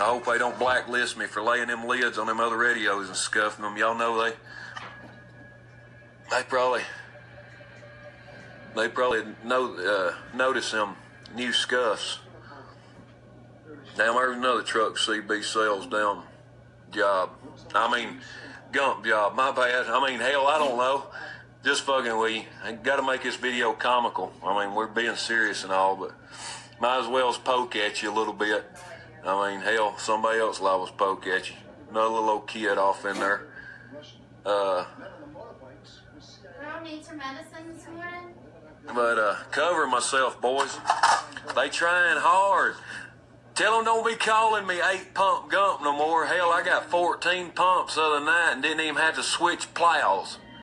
I hope they don't blacklist me for laying them lids on them other radios and scuffing them. Y'all know they they probably they probably know uh, notice them new scuffs. Damn, there's another truck CB sales down job. I mean, gump job. My bad. I mean, hell, I don't know. Just fucking we I got to make this video comical. I mean, we're being serious and all, but might as well poke at you a little bit. I mean, hell, somebody else liable to poke at you. Another little old kid off in there. Uh, I don't need some medicine this morning. but uh, cover myself, boys. They trying hard. Tell them don't be calling me eight pump gump no more. Hell, I got 14 pumps the other night and didn't even have to switch plows.